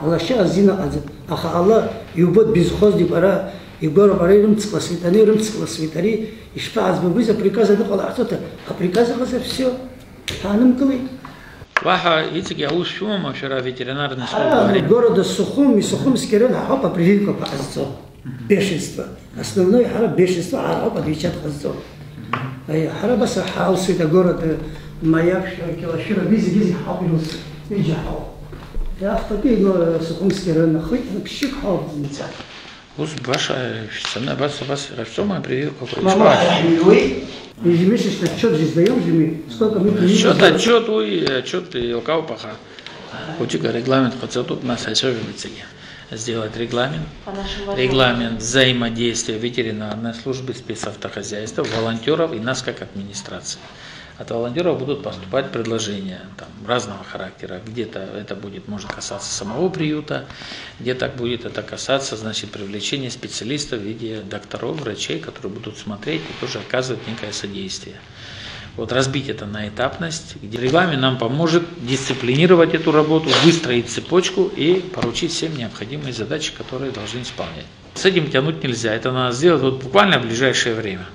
алаша азина азин аха алла юбот безхоз ди бара игора бара рымцкла свитани рымцкла свитари ишпа азбабыза приказа дыхала ахтота а приказа газа все кылый Ваха, ицик я ушума вчера ветеринарный А, говорит. города Сухум и Сухумский район, хопа прививка хазцо. Бешенство. Основное хара бешенство, а хопа отвечает хазцо. Ай, хара бас хаус это город э, маяк, килошира, визи, визи, хапилус, визи хау. Я ахтаки, но Сухумский район, хау, нельзя. Уз ваша, цена бас бас, что мы прививку Мама, пришла. ежемесячно отчет же сдаем же мы, сколько мы Счет, сделали. отчет, уй, отчет и лкау паха. Учика регламент, хотел тут нас особенности сделать регламент. Регламент взаимодействия ветеринарной службы, спецавтохозяйства, волонтеров и нас как администрации. От волонтеров будут поступать предложения там, разного характера. Где-то это будет, может касаться самого приюта, где-то будет это касаться значит, привлечения специалистов в виде докторов, врачей, которые будут смотреть и тоже оказывать некое содействие. Вот разбить это на этапность, где регламент нам поможет дисциплинировать эту работу, выстроить цепочку и поручить всем необходимые задачи, которые должны исполнять. С этим тянуть нельзя, это надо сделать вот буквально в ближайшее время.